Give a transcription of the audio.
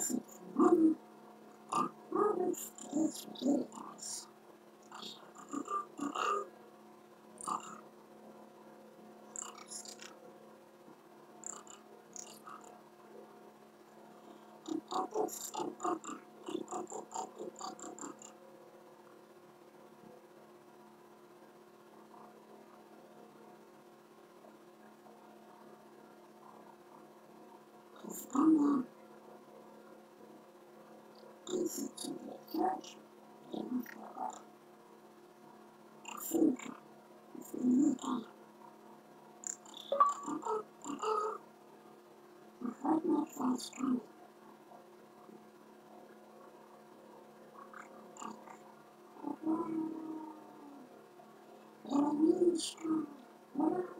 Stanley. reason to is You're